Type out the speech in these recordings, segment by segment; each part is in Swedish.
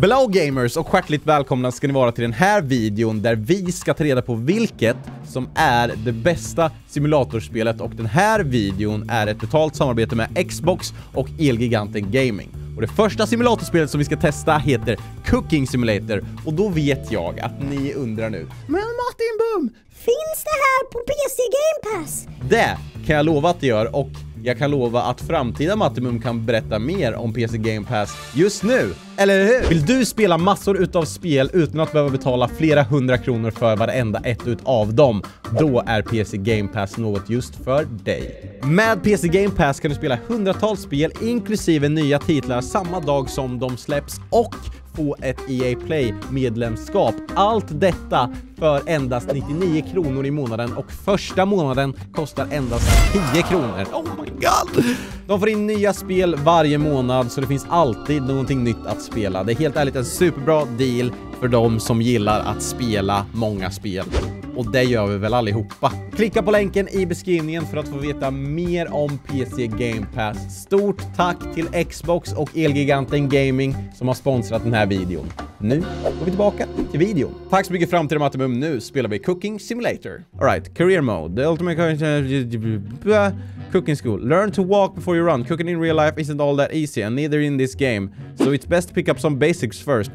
Blow gamers och hjärtligt välkomna ska ni vara till den här videon där vi ska ta reda på vilket som är det bästa simulatorspelet och den här videon är ett betalt samarbete med Xbox och Elgiganten Gaming. Och det första simulatorspelet som vi ska testa heter Cooking Simulator och då vet jag att ni undrar nu Men Martin Boom! Finns det här på PC Game Pass? Det kan jag lova att det gör och jag kan lova att framtida Mattimum kan berätta mer om PC Game Pass just nu. Eller hur? Vill du spela massor utav spel utan att behöva betala flera hundra kronor för varenda ett utav dem? Då är PC Game Pass något just för dig. Med PC Game Pass kan du spela hundratals spel inklusive nya titlar samma dag som de släpps och få ett EA Play medlemskap. Allt detta för endast 99 kronor i månaden och första månaden kostar endast 10 kronor. Oh my god! De får in nya spel varje månad så det finns alltid någonting nytt att spela. Det är helt ärligt en superbra deal för de som gillar att spela många spel. Och det gör vi väl allihopa. Klicka på länken i beskrivningen för att få veta mer om PC Game Pass. Stort tack till Xbox och Elgiganten Gaming som har sponsrat den här videon. Nu går vi tillbaka till videon. Tack så mycket fram till Matemum. Nu spelar vi Cooking Simulator. Alright, Career Mode. The ultimate cooking school. Learn to walk before you run. Cooking in real life isn't all that easy and neither in this game. So it's best to pick up some basics first.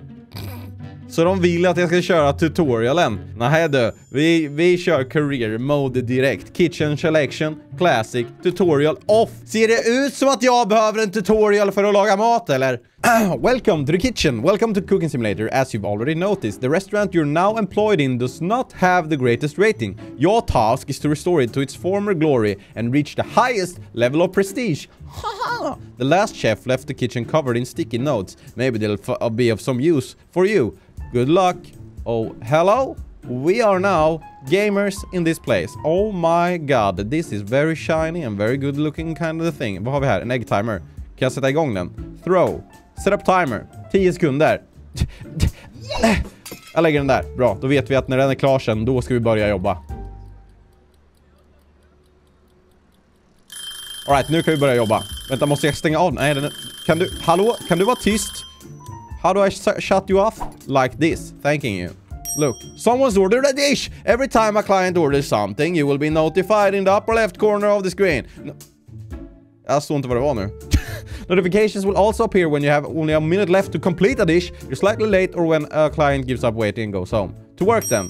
Så de vill att jag ska köra tutorialen. Nej du, vi, vi kör career mode direkt. Kitchen selection, classic, tutorial off. Ser det ut som att jag behöver en tutorial för att laga mat eller? Welcome to the kitchen. Welcome to Cooking Simulator. As you've already noticed, the restaurant you're now employed in does not have the greatest rating. Your task is to restore it to its former glory and reach the highest level of prestige. the last chef left the kitchen covered in sticky notes. Maybe they'll uh, be of some use for you. Good luck. Oh, hello? We are now gamers in this place. Oh my god, this is very shiny and very good looking kind of thing. Vad har vi här? En egg timer. Kan jag sätta igång den? Throw. Set up timer. 10 sekunder. Jag lägger den där. Bra, då vet vi att när den är klar sen, då ska vi börja jobba. Alright, nu kan vi börja jobba. Vänta, måste jag stänga av? Nej, den är... Kan du... Hallå? Kan du vara tyst? How do I shut you off? Like this, thanking you. Look, someone's ordered a dish! Every time a client orders something, you will be notified in the upper left corner of the screen. No jag såg inte vad. Notifications will also appear when you have only a minute left to complete a dish, you're slightly late, or when a client gives up waiting and goes home. To work then.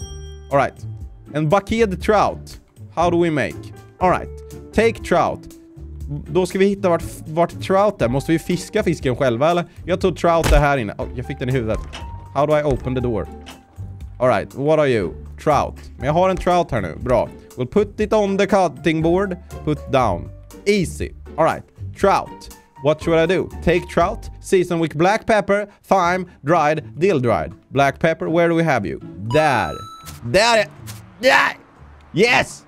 Alright. And baked trout. How do we make? Alright. Take trout. Då ska vi hitta vart, vart trout är. Måste vi fiska fisken själva eller? Jag tror trout är här inne. Oh, jag fick den i huvudet. How do I open the door? Alright, what are you? Trout. Men jag har en trout här nu. Bra. We'll put it on the cutting board. Put down. Easy. Alright. Trout. What should I do? Take trout, season with black pepper, thyme, dried, dill dried. Black pepper, where do we have you? Där. Där är... Där! Yes!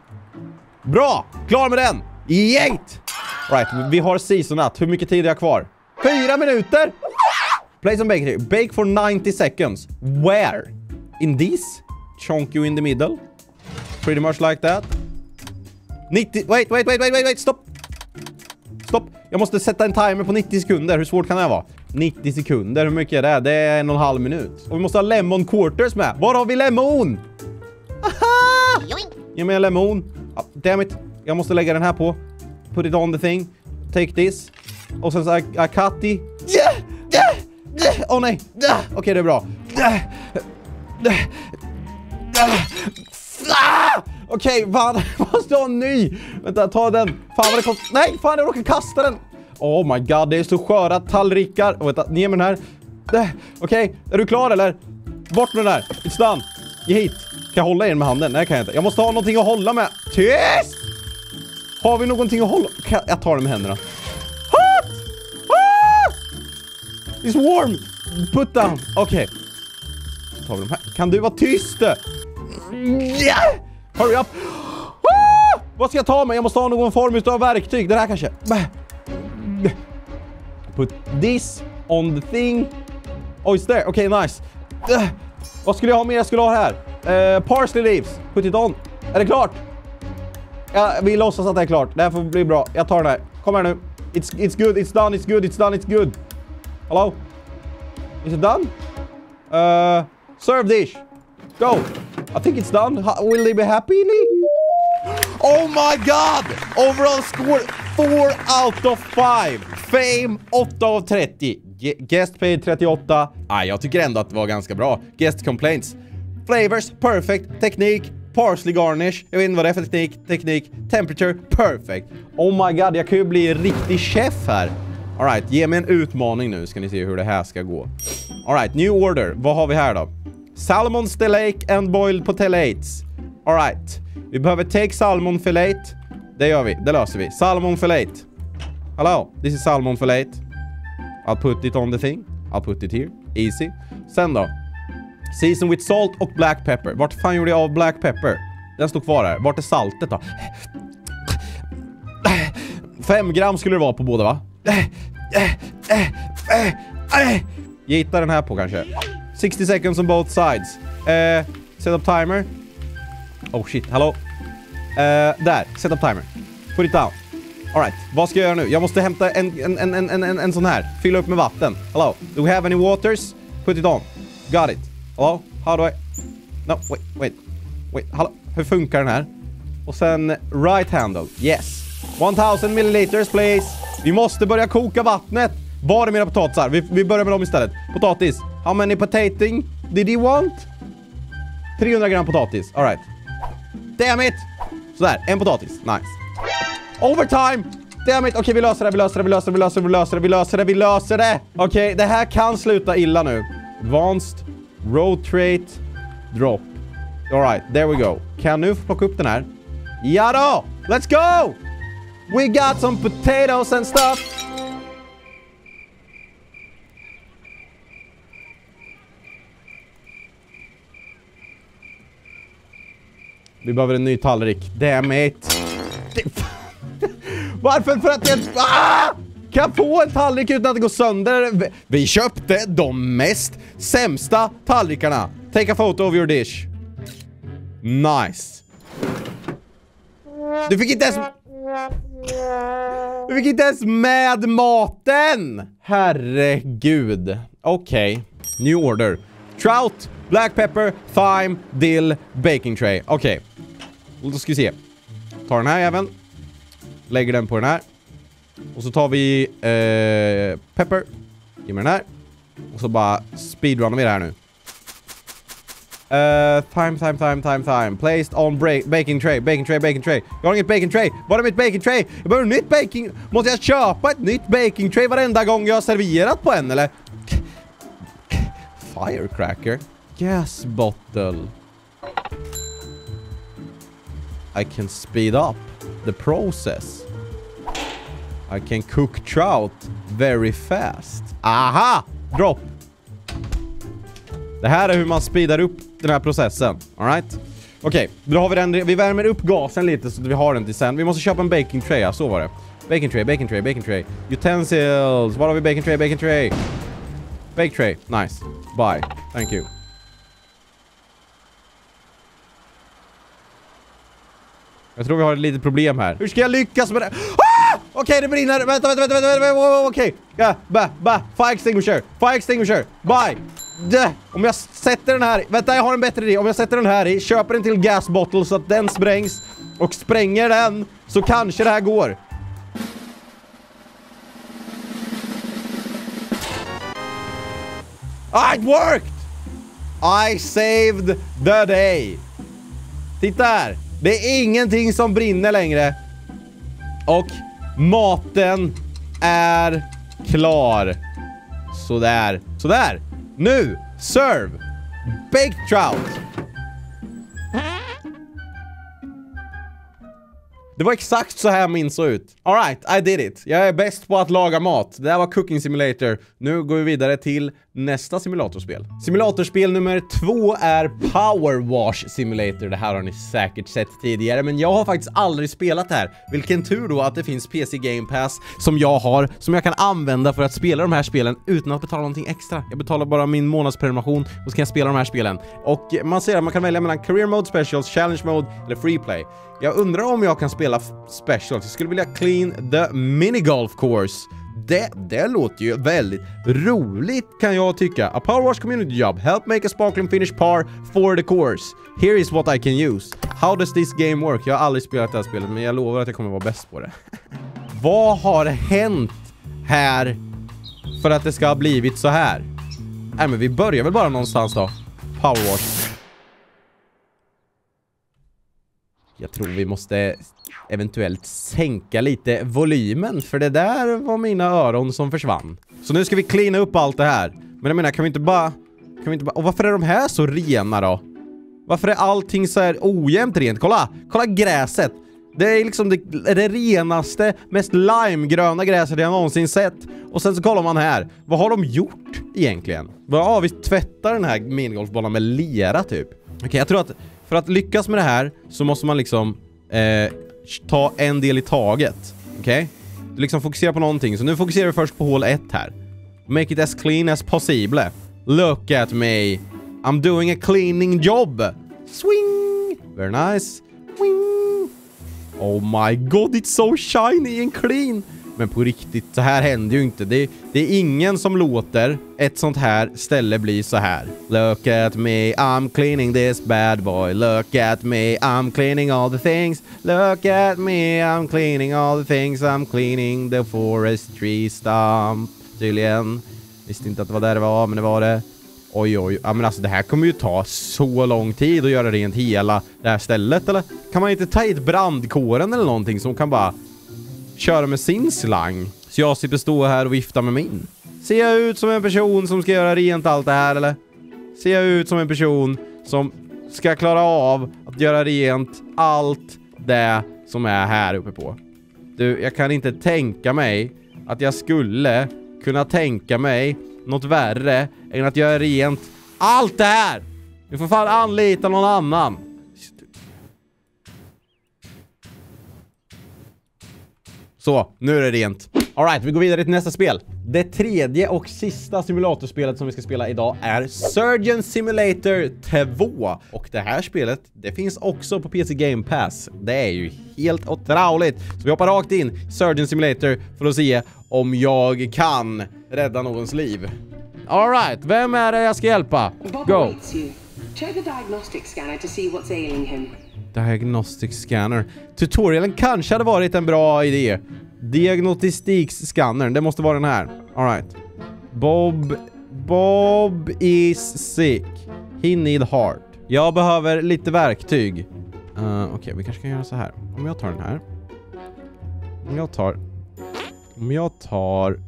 Bra! Klar med den! Yate! Right, vi har seasonat. Hur mycket tid är jag kvar? Fyra minuter! Play some bakery. Bake for 90 seconds. Where? In this? Chunk you in the middle? Pretty much like that. 90... Wait, wait, wait, wait, wait, wait, stopp! Stopp! Jag måste sätta en timer på 90 sekunder. Hur svårt kan det vara? 90 sekunder, hur mycket är det? Det är en och en halv minut. Och vi måste ha lemon quarters med. Var har vi lemon? Aha! Ge mig en lemon. Damn it. Jag måste lägga den här på put it on the thing, take this. Och sen så här, Katti. Åh oh, nej! Okej, okay, det är bra. Okej, okay, fan, måste ha en ny! Vänta, ta den. Fan vad det kom... Nej, fan jag råkade kasta den! Oh my god, det är så sköra tallrikar. Oh, vänta, ge mig den här. Okej, okay, är du klar eller? Bort med den där. It's done. Ge hit. Kan jag hålla i den med handen? Nej, kan jag inte. Jag måste ha någonting att hålla med. Tyst! Har vi någonting att hålla? Jag tar det med händerna. Hot! Ah! It's warm! Put down. Okej. Okay. Kan du vara tyst? Yeah! Hurry up! Ah! Vad ska jag ta med? Jag måste ha någon form av verktyg. Det här kanske. Put this on the thing. Oh, it's there. Okej, okay, nice. Vad skulle jag ha mer? Jag skulle ha här. Uh, parsley leaves. Put it on. Är det klart? Ja, vi låtsas att det är klart. Det här får bli bra. Jag tar den här. Kom här nu. It's, it's good, it's done, it's good, it's done, it's good. Hello? Is it done? Uh, serve dish. Go. I think it's done. How, will they be happy? Lee? Oh my god! Overall score 4 out of 5. Fame 8 av 30. Guest paid 38. Ah, jag tycker ändå att det var ganska bra. Guest complaints. Flavors perfect. Teknik parsley garnish. Jag vet inte vad det är för teknik. Teknik. Temperature perfect. Oh my god, jag kan ju bli en riktig chef här. Alright, ge mig en utmaning nu ska ni se hur det här ska gå. Alright, new order. Vad har vi här då? Salmon steak and boiled potatoes. Alright. Vi behöver take salmon fillet. Det gör vi, det löser vi. Salmon fillet. Hello, this is salmon fillet. I'll put it on the thing. I'll put it here. Easy. Sen då? Season with salt och black pepper. Vart fan gjorde jag av black pepper? Den står kvar här. Vart är saltet då? Fem gram skulle det vara på båda va? Jag hittar den här på kanske. 60 seconds on both sides. Eh, set up timer. Oh shit, hallå? Eh, där, set up timer. Put it down. Alright, vad ska jag göra nu? Jag måste hämta en, en, en, en, en, en, en sån här. Fylla upp med vatten. Hello? Do we have any waters? Put it on. Got it. Hello? How do I... No, wait, wait. Wait, hallå? Hur funkar den här? Och sen right handle. Yes. 1000 milliliters please. Vi måste börja koka vattnet. Var är mina potatisar? Vi, vi börjar med dem istället. Potatis. How many potating did you want? 300 gram potatis. Alright. Damn it! Sådär, en potatis. Nice. Overtime! Damn it! Okej, vi löser det, vi löser det, vi löser det, vi löser det, vi löser det, vi löser det, vi löser det! Okej, det här kan sluta illa nu. Advanced, rotate, drop. Alright, there we go. Kan jag nu få plocka upp den här? Ja då! Let's go! We got some potatoes and stuff! Vi behöver en ny tallrik. Damn it! Varför? För att jag... Ah! Kan jag få en tallrik utan att det går sönder? Vi- köpte de mest sämsta tallrikarna. Take a photo of your dish. Nice. Du fick inte ens... Du fick inte ens med maten! Herregud. Okej. New order. Trout, black pepper, thyme, dill, baking tray. Okej. Då ska vi se. Tar den här jäveln. Lägger den på den här. Och så tar vi eh, pepper. Ge mig den här. Och så bara speedrunnar vi det här nu. Uh, time, time, time, time, time. Placed on break, baking tray, baking tray, baking tray. Jag har inget baking tray. Var är mitt baking tray? Jag behöver nytt baking... Måste jag köpa ett nytt baking tray varenda gång jag har serverat på en eller? Firecracker? Gas bottle. I can speed up the process. I can cook trout very fast. Aha! Drop! Det här är hur man speedar upp den här processen. Alright? Okej, då har vi den. Vi värmer upp gasen lite så att vi har den till sen. Vi måste köpa en baking tray, ja, så var det. Baking tray, baking tray, baking tray. Utensils. Var har vi baking tray, baking tray? Bake tray. Nice. Bye. Thank you. Jag tror vi har ett litet problem här. Hur ska jag lyckas med det? Okej, det brinner. Vänta, vänta, vänta, vänta, vänta, vänta. okej. Ja, ba, ba. Fire extinguisher. Fire extinguisher. Bye. Dö. Om jag sätter den här Vänta, jag har en bättre idé. Om jag sätter den här i, köper en till gas bottle så att den sprängs och spränger den så kanske det här går. Ah, it worked! I saved the day. Titta här. Det är ingenting som brinner längre. Och maten är klar. Sådär. Sådär. Nu, serve. Baked trout. Det var exakt så här jag minns så ut. Alright, I did it. Jag är bäst på att laga mat. Det här var Cooking Simulator. Nu går vi vidare till nästa simulatorspel. Simulatorspel nummer två är Power Wash Simulator. Det här har ni säkert sett tidigare, men jag har faktiskt aldrig spelat det här. Vilken tur då att det finns PC Game Pass som jag har, som jag kan använda för att spela de här spelen utan att betala någonting extra. Jag betalar bara min månadsprenumeration och så kan jag spela de här spelen. Och man ser att man kan välja mellan Career Mode, Specials, Challenge Mode eller Free Play. Jag undrar om jag kan spela Specials. Jag skulle vilja clean the mini golf course. det, det låter ju väldigt roligt kan jag tycka. A Power Wash community job. Help make a sparkling finish par for the course. Here is what I can use. How does this game work? Jag har aldrig spelat det här spelet, men jag lovar att jag kommer vara bäst på det. Vad har hänt här för att det ska ha blivit så här? Nej men vi börjar väl bara någonstans då. Power Wash. Jag tror vi måste eventuellt sänka lite volymen, för det där var mina öron som försvann. Så nu ska vi cleana upp allt det här. Men jag menar, kan vi inte bara... Kan vi inte bara... Och varför är de här så rena då? Varför är allting så här ojämnt rent? Kolla! Kolla gräset! Det är liksom det, det renaste, mest limegröna gräset jag någonsin sett. Och sen så kollar man här. Vad har de gjort egentligen? Ja, vi tvättar den här minigolfbollen med lera typ? Okej, okay, jag tror att för att lyckas med det här så måste man liksom eh, ta en del i taget. Okej? Okay? Du liksom fokuserar på någonting. Så nu fokuserar vi först på hål 1 här. Make it as clean as possible. Look at me. I'm doing a cleaning job. Swing! Very nice. Swing! Oh my god, it's so shiny and clean. Men på riktigt, så här händer ju inte. Det, det, är ingen som låter ett sånt här ställe bli så här. Look at me, I'm cleaning this bad boy. Look at me, I'm cleaning all the things. Look at me, I'm cleaning all the things. I'm cleaning the forest tree stump. Tydligen. Visste inte att det var där det var, men det var det. Oj, oj. Ja, men alltså det här kommer ju ta så lång tid att göra rent hela det här stället, eller? Kan man inte ta hit brandkåren eller någonting som kan bara köra med sin slang. Så jag slipper stå här och vifta med min. Ser jag ut som en person som ska göra rent allt det här eller? Ser jag ut som en person som ska klara av att göra rent allt det som är här uppe på? Du, jag kan inte tänka mig att jag skulle kunna tänka mig något värre än att göra rent allt det här! Du får fan anlita någon annan. Så, nu är det rent. Alright, vi går vidare till nästa spel. Det tredje och sista simulatorspelet som vi ska spela idag är Surgeon Simulator 2. Och det här spelet, det finns också på PC Game Pass. Det är ju helt otroligt. Så vi hoppar rakt in Surgeon Simulator för att se om jag kan rädda någons liv. Alright, vem är det jag ska hjälpa? Go! Check the diagnostic scanner to see what's ailing him. Diagnostic scanner. Tutorialen kanske hade varit en bra idé. Diagnostikscannern, det måste vara den här. Alright. Bob... Bob is sick. He need heart. Jag behöver lite verktyg. Uh, Okej, okay, vi kanske kan göra så här. Om jag tar den här. Om jag tar... Om jag tar...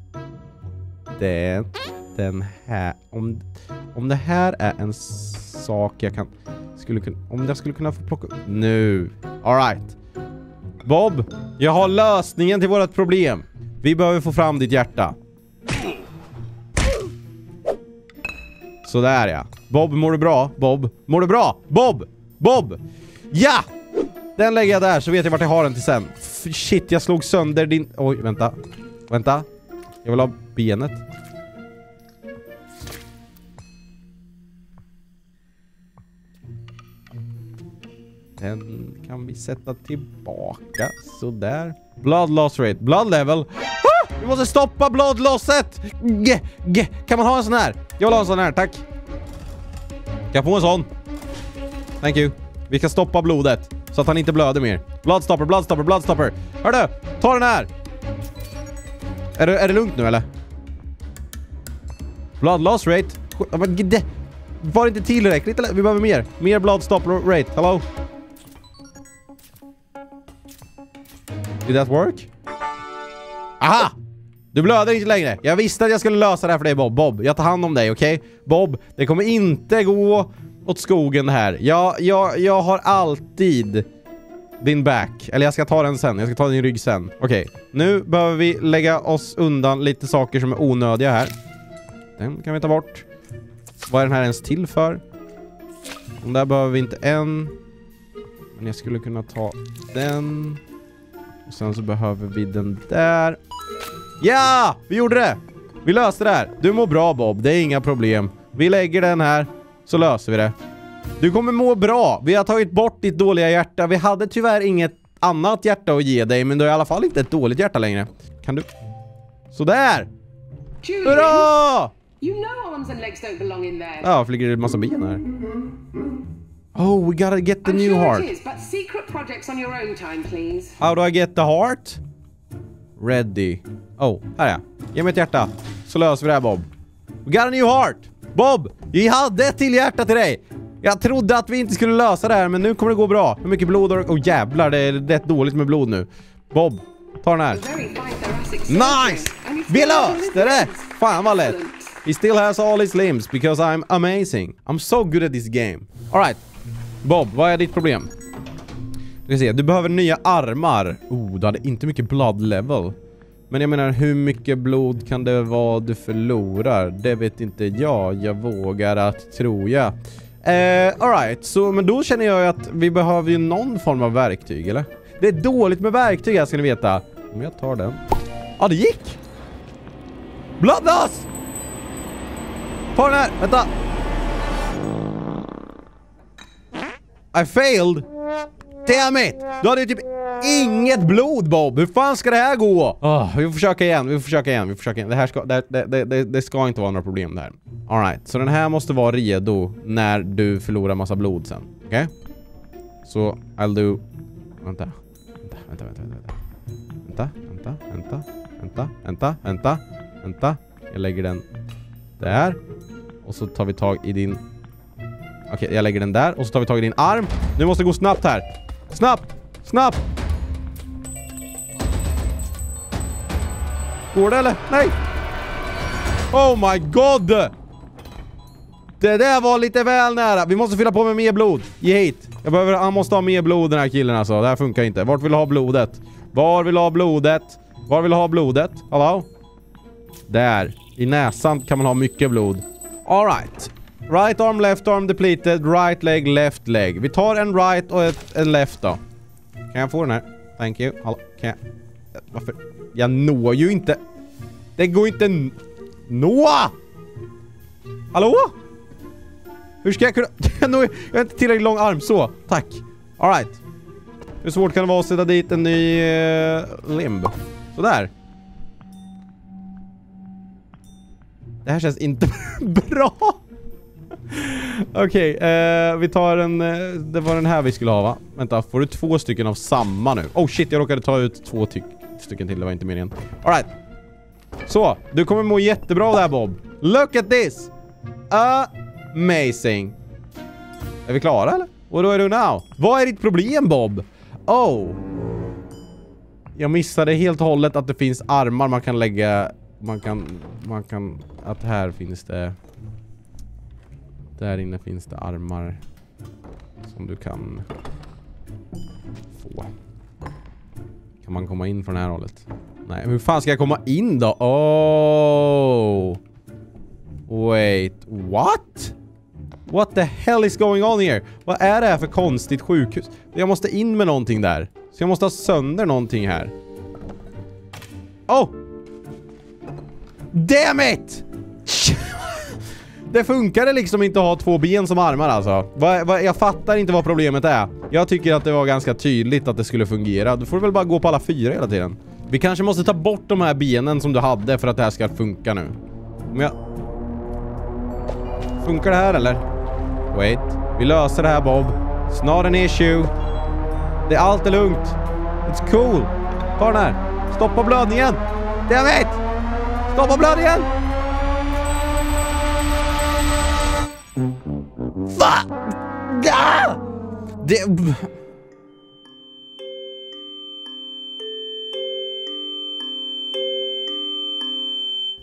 Den... Den här... Om, om det här är en sak jag kan skulle kunna, om jag skulle kunna få plocka Nu. Alright. Bob, jag har lösningen till vårt problem. Vi behöver få fram ditt hjärta. Sådär ja. Bob, mår du bra? Bob, mår du bra? Bob! Bob! Ja! Den lägger jag där så vet jag vart jag har den till sen. F shit, jag slog sönder din... Oj, vänta. Vänta. Jag vill ha benet. Den kan vi sätta tillbaka. Sådär. Blood loss rate. Blood level. Ah! Vi måste stoppa bloodlosset! G G kan man ha en sån här? Jag vill ha en sån här, tack. Kan jag få en sån? Thank you. Vi ska stoppa blodet. Så att han inte blöder mer. Bloodstopper, bloodstopper, bloodstopper. Hördu! Ta den här! Är det, är det lugnt nu eller? Blood loss rate? Var det inte tillräckligt eller? Vi behöver mer. Mer bloodstopper rate. Hello? Did that work? Aha! Du blöder inte längre. Jag visste att jag skulle lösa det här för dig Bob. Bob, jag tar hand om dig, okej? Okay? Bob, det kommer inte gå åt skogen det här. Jag, jag, jag har alltid din back. Eller jag ska ta den sen. Jag ska ta din rygg sen. Okej, okay. nu behöver vi lägga oss undan lite saker som är onödiga här. Den kan vi ta bort. Vad är den här ens till för? Den där behöver vi inte än. Men jag skulle kunna ta den. Och sen så behöver vi den där. Ja! Vi gjorde det! Vi löste det här. Du mår bra Bob, det är inga problem. Vi lägger den här, så löser vi det. Du kommer må bra. Vi har tagit bort ditt dåliga hjärta. Vi hade tyvärr inget annat hjärta att ge dig, men du har i alla fall inte ett dåligt hjärta längre. Kan du Sådär! Julian, Hurra! you know arms and legs don't belong in there. Ja, flyger det en massa ben här. Oh, we gotta get the I'm new sure heart. it is, but secret projects on your own time, please. How do I get the heart? Ready. Oh, här är jag. Ge mig ett hjärta. Så löser vi det här Bob. We got a new heart! Bob! Vi hade ett till hjärta till dig! Jag trodde att vi inte skulle lösa det här, men nu kommer det gå bra. Hur mycket blod har du? Oh jävlar, det är rätt dåligt med blod nu. Bob, ta den här. Nice! Vi löste det! Fan vad lätt. He still has all his limbs because I'm amazing. I'm so good at this game. Alright. Bob, vad är ditt problem? Du ska se, du behöver nya armar. Oh, du hade inte mycket blood level. Men jag menar, hur mycket blod kan det vara du förlorar? Det vet inte jag. Jag vågar att tro jag. Eh, alright, så men då känner jag ju att vi behöver ju någon form av verktyg, eller? Det är dåligt med verktyg här ska ni veta. Om jag tar den. Ja, det gick! Bloodloss! Ta den här, vänta! I failed! Damn it! Du hade ju typ inget blod Bob! Hur fan ska det här gå? Oh, vi får försöka igen, vi får försöka igen, vi får försöka igen. Det här ska, det, det, det, det ska inte vara några problem det här. Alright, så den här måste vara redo när du förlorar massa blod sen. Okej? Okay? Så, I'll do... Vänta, vänta, vänta, vänta. Vänta, vänta, vänta, vänta, vänta, vänta, vänta. Jag lägger den där. Och så tar vi tag i din... Okej, jag lägger den där. Och så tar vi tag i din arm. Nu måste det gå snabbt här. Snabbt! Snabbt! Går det eller? Nej! Oh my god! Det där var lite väl nära. Vi måste fylla på med mer blod. Ge hit. Jag behöver, han måste ha mer blod den här killen alltså. Det här funkar inte. Vart vill du ha blodet? Var vill du ha blodet? Var vill du ha blodet? Hallå? Där. I näsan kan man ha mycket blod. Alright. Right arm, left arm depleted. Right leg, left leg. Vi tar en right och ett, en left då. Kan jag få den här? Thank you. Hallå? Kan jag... Varför? Jag når ju inte. Det går inte nå! Hallå? Hur ska jag kunna... Jag når- jag har inte tillräckligt lång arm. Så. Tack. Alright. Hur svårt kan det vara att sätta dit en ny uh, limb? Sådär. Det här känns inte bra. Okej, eh, vi tar en... Eh, det var den här vi skulle ha va? Vänta, får du två stycken av samma nu? Oh shit, jag råkade ta ut två stycken till, det var inte meningen. Alright. Så, du kommer må jättebra av det här Bob. Look at this! Amazing. Är vi klara eller? What do I do now? Vad är ditt problem Bob? Oh. Jag missade helt och hållet att det finns armar man kan lägga... Man kan... Man kan... Att här finns det... Där inne finns det armar som du kan få. Kan man komma in från det här hållet? Nej, hur fan ska jag komma in då? Oh! Wait, what? What the hell is going on here? Vad är det här för konstigt sjukhus? Jag måste in med någonting där. Så jag måste ha sönder någonting här. Oh! Damn it! Det funkade liksom inte att ha två ben som armar alltså. Va, va, jag fattar inte vad problemet är. Jag tycker att det var ganska tydligt att det skulle fungera. Du får väl bara gå på alla fyra hela tiden. Vi kanske måste ta bort de här benen som du hade för att det här ska funka nu. Om jag... Funkar det här eller? Wait. Vi löser det här Bob. Snart en issue. Det är allt är lugnt. It's cool. Ta den här. Stoppa blödningen. Damn it! Stoppa blödningen! Va? Ah! Det...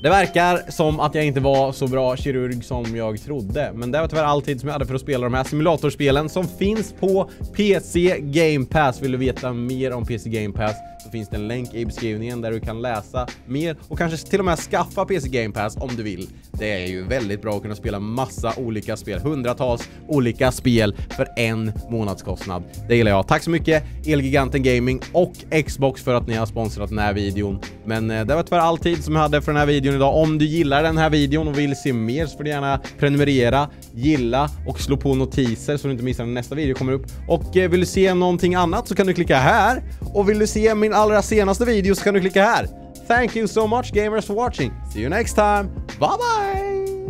Det verkar som att jag inte var så bra kirurg som jag trodde, men det var tyvärr all tid som jag hade för att spela de här simulatorspelen som finns på PC Game Pass. Vill du veta mer om PC Game Pass så finns det en länk i beskrivningen där du kan läsa mer och kanske till och med skaffa PC Game Pass om du vill. Det är ju väldigt bra att kunna spela massa olika spel, hundratals olika spel för en månadskostnad. Det gillar jag. Tack så mycket Elgiganten Gaming och Xbox för att ni har sponsrat den här videon. Men eh, det var tyvärr all tid som jag hade för den här videon idag. Om du gillar den här videon och vill se mer så får du gärna prenumerera, gilla och slå på notiser så du inte missar när nästa video kommer upp. Och eh, vill du se någonting annat så kan du klicka här. Och vill du se min allra senaste video så kan du klicka här. Thank you so much gamers for watching. See you next time. Bye bye!